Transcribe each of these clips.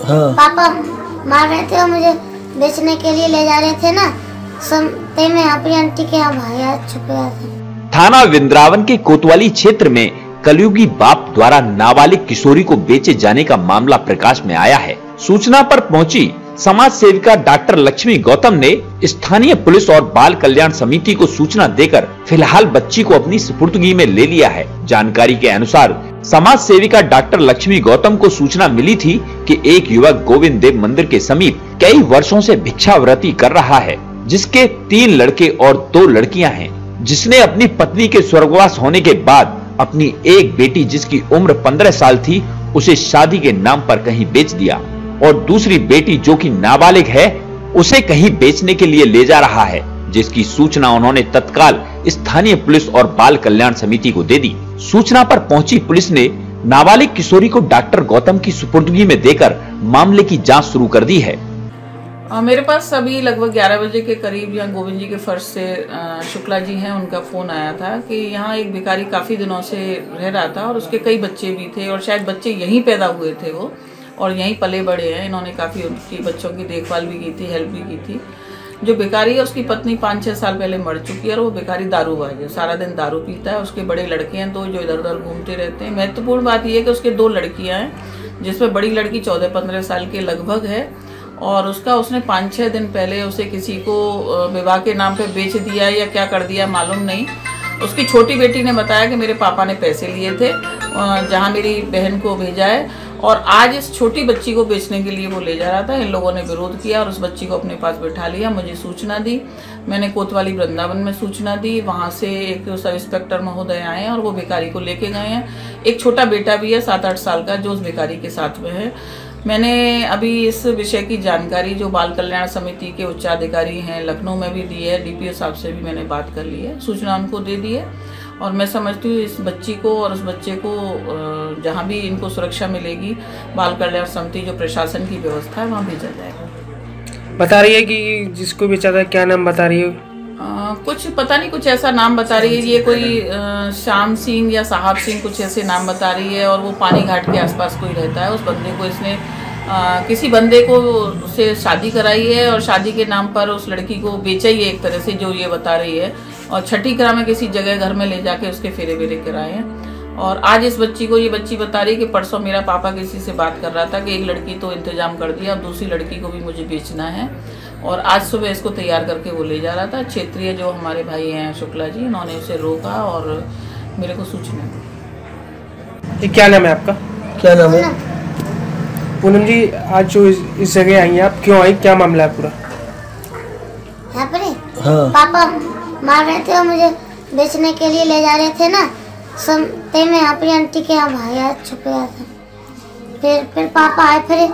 हाँ। पापा मार रहे थे और मुझे बेचने के लिए ले जा रहे थे ना। सम ते में अपनी आंटी के यहाँ भाई आए छुपे थे थाना विंद्रावन के कोतवाली क्षेत्र में कलयुगी बाप द्वारा नाबालिग किशोरी को बेचे जाने का मामला प्रकाश में आया है। सूचना पर पहुँची समाज सेविका डॉक्टर लक्ष्मी गौतम ने स्थानीय पुलिस और बाल कल्याण समिति को सूचना देकर फ़िलहाल बच्ची को अपनी सुपुर्दगी में ले लिया है। जानकारी के अनुसार समाज सेविका डॉक्टर लक्ष्मी गौतम को सूचना मिली थी कि एक युवक गोविंद देव मंदिर के समीप कई वर्षों से भिक्षावृत्ति कर रहा है, जिसके तीन लड़के और दो लड़कियाँ हैं। जिसने अपनी पत्नी के स्वर्गवास होने के बाद अपनी एक बेटी जिसकी उम्र पंद्रह साल थी, उसे शादी के नाम पर कहीं बेच दिया। और दूसरी बेटी जो कि नाबालिग है, उसे कहीं बेचने के लिए ले जा रहा है। जिसकी सूचना उन्होंने तत्काल स्थानीय पुलिस और बाल कल्याण समिति को दे दी। सूचना पर पहुँची पुलिस ने नाबालिग किशोरी को डॉक्टर गौतम की सुपुर्दगी में देकर मामले की जाँच शुरू कर दी है। अ, मेरे पास अभी लगभग 11 बजे के करीब यहाँ गोविंद जी के फर्श से शुक्ला जी हैं उनका फ़ोन आया था कि यहाँ एक भिखारी काफ़ी दिनों से रह रहा था और उसके कई बच्चे भी थे और शायद बच्चे यहीं पैदा हुए थे वो और यहीं पले बड़े हैं। इन्होंने काफ़ी उनकी बच्चों की देखभाल भी की थी हेल्प भी की थी। जो भिखारी है, उसकी पत्नी पाँच छः साल पहले मर चुकी है और वो भिखारी दारूबाज है, सारा दिन दारू पीता है, उसके बड़े लड़के हैं, दो जो इधर उधर घूमते रहते हैं। महत्वपूर्ण बात यह है कि उसके दो लड़कियाँ हैं, जिसमें बड़ी लड़की चौदह पंद्रह साल के लगभग है और उसका उसने पाँच छः दिन पहले उसे किसी को विवाह के नाम पे बेच दिया या क्या कर दिया मालूम नहीं। उसकी छोटी बेटी ने बताया कि मेरे पापा ने पैसे लिए थे जहाँ मेरी बहन को भेजा है और आज इस छोटी बच्ची को बेचने के लिए वो ले जा रहा था। इन लोगों ने विरोध किया और उस बच्ची को अपने पास बैठा लिया, मुझे सूचना दी। मैंने कोतवाली वृंदावन में सूचना दी। वहाँ से एक सब इंस्पेक्टर महोदय आए हैं और वो भिखारी को लेके गए हैं। एक छोटा बेटा भी है, सात आठ साल का, जो उस भिखारी के साथ में है। मैंने अभी इस विषय की जानकारी जो बाल कल्याण समिति के उच्चाधिकारी हैं लखनऊ में भी दी है डीपीओ साहब से भी मैंने बात कर ली है सूचना उनको दे दी है। और मैं समझती हूँ इस बच्ची को और उस बच्चे को जहाँ भी इनको सुरक्षा मिलेगी बाल कल्याण समिति जो प्रशासन की व्यवस्था है वहाँ भेजा जाएगा। बता रही है कि जिसको बेचा था क्या नाम बता रही है? अ, कुछ पता नहीं कुछ ऐसा नाम बता रही है ये कोई अ, श्याम सिंह या साहब सिंह कुछ ऐसे नाम बता रही है और वो पानी घाट के आसपास कोई रहता है उस बंदे को इसने अ, किसी बंदे को से शादी कराई है और शादी के नाम पर उस लड़की को बेचा ही है एक तरह से जो ये बता रही है। और छठी ग्राम में किसी जगह घर में ले जाके उसके फेरे वेरे कराए हैं। और आज इस बच्ची को ये बच्ची बता रही है कि परसों मेरा पापा किसी से बात कर रहा था कि एक लड़की तो इंतज़ाम कर दिया अब दूसरी लड़की को भी मुझे बेचना है। और आज सुबह इसको तैयार करके वो ले जा रहा था। क्षेत्रीय जो हमारे भाई हैं शुक्ला जी इन्होंने उसे रोका और मेरे को सूचना दी। क्या नाम है आपका? क्या नाम है? पूनम जी आज जो इस, इस जगह आई हैं आप क्यों आई क्या मामला है पूरा? यहाँ पर? हाँ। पापा मार रहे थे और मुझे बेचने के लिए ले जा रहे थे ना। सम ते में अपनी आंटी के यहाँ भाई आए छुपे आए थे। फिर फिर पापा आए फिर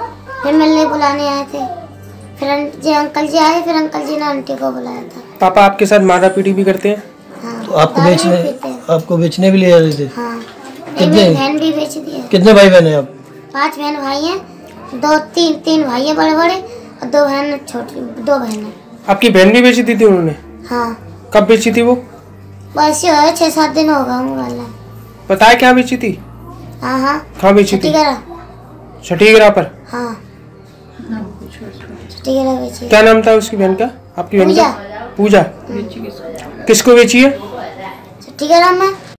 फिर मिलने बुलाने आए थे। फिर जी अंकल जी आए फिर अंकल जी ने आंटी को बुलाया था। पापा आपके साथ मारा पीटी भी करते हैं? हाँ तो आपको बेचने आपको बेचने भी ले जा रहे थे? हाँ। कितने? बहन भी बेच दी है। कितने भाई बहन हैं आप? पाँच बहन भाई हैं। दो तीन तीन भाई हैं बड़े बड़े और दो बहन छोटी दो बहन आपकी बहन भी बेची दी थी उन्होंने? हाँ। कब बेची थी वो? बस ये है छः सात दिन होगा वाला। बताया क्या बेची थी? हाँ हाँ। कहाँ बेची छठी थी? छठी गिरा पर? हाँ। छठी करा बेची। क्या नाम था उसकी बहन का? आपकी बहन का? पूजा। किसको? बेची है? छठी करा में।